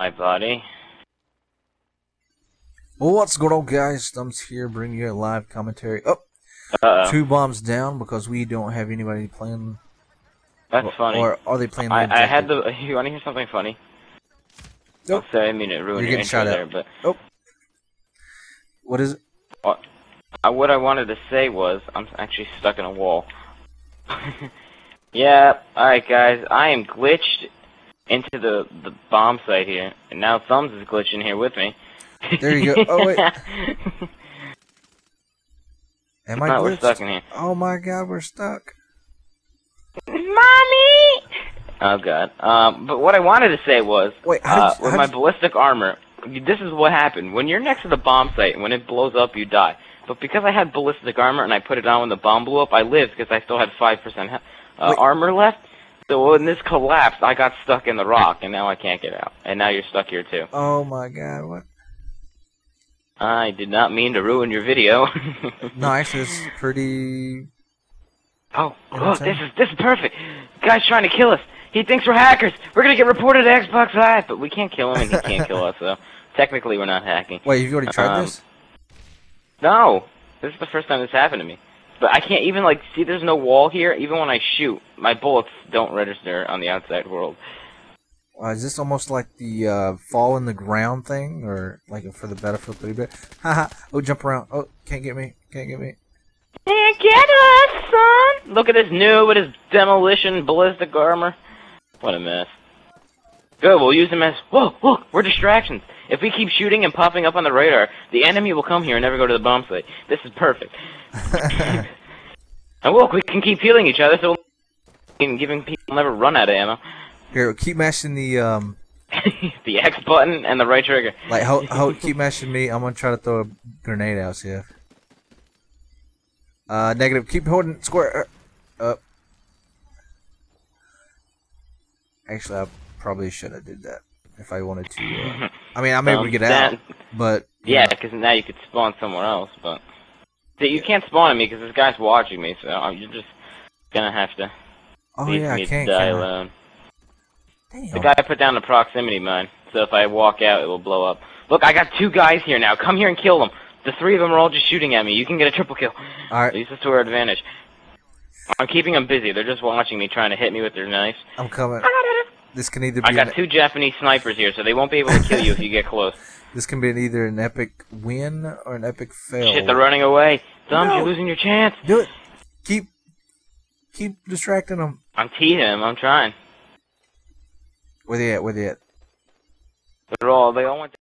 my body. Well, what's going on, guys? Thumbs here, bringing you a live commentary. Oh, Uh oh. two bombs down because we don't have anybody playing. That's or, funny. Or are they playing? I, I had the. You want to hear something funny? Nope. I'll say, I mean, it ruined You're your getting intro there, but What is it? uh, what I wanted to say was, I'm actually stuck in a wall. yeah, alright guys, I am glitched into the, the bomb site here, and now Thumbs is glitching here with me. There you go. Oh, wait. Am I no, we're stuck in here. Oh my god, we're stuck. Mommy! Oh god. Um, but what I wanted to say was, Wait, how uh, did you- with how my did ballistic armor, this is what happened. When you're next to the bomb site, when it blows up, you die. But because I had ballistic armor and I put it on when the bomb blew up, I lived because I still had 5% uh, armor left. So when this collapsed, I got stuck in the rock, and now I can't get out. And now you're stuck here too. Oh my god, what? I did not mean to ruin your video. No, actually, it's pretty. Oh, look, this is this is perfect. guy's trying to kill us. He thinks we're hackers. We're gonna get reported to Xbox Live, but we can't kill him, and he can't kill us. So technically, we're not hacking. Wait, have you already tried Um, this? No, this is the first time this happened to me. But I can't even like see. There's no wall here. Even when I shoot, my bullets don't register on the outside world. Uh, is this almost like the uh, fall in the ground thing, or like for the Battlefield 3 bit? Haha! oh, jump around! Oh, can't get me! Can't get me! Can't get us, son. Look at this new with his demolition ballistic armor. What a mess. Good, we'll use him as. Whoa, look, we're distractions. If we keep shooting and popping up on the radar, the enemy will come here and never go to the bomb site. This is perfect. And look, we can keep healing each other, so and giving people never run out of ammo. Here, keep mashing the um, the X button and the right trigger. like hold, hold, keep mashing me. I'm gonna try to throw a grenade out. If. Uh, negative. Keep holding square. Uh, up. Actually, I probably should have did that if I wanted to. Uh, I mean, I'm able to get out, but Yeah, because now you could spawn somewhere else, but See, you can't spawn at me because this guy's watching me, so you're just gonna have to Oh leave yeah, me I can't. to die can I? alone. Damn. The guy put down the proximity mine, so if I walk out, it will blow up. Look, I got two guys here now. Come here and kill them. The three of them are all just shooting at me. You can get a triple kill. All right, Use this to our advantage. I'm keeping them busy. They're just watching me, trying to hit me with their knives. I'm coming. This can either I be got an, two Japanese snipers here, so they won't be able to kill you if you get close. this can be an either an epic win or an epic fail. Shit, they're running away. Thumbs, No. you're losing your chance. Do it. Keep keep distracting them. I'm teasing them. I'm trying. Where they at? Where they at? They're all, they all went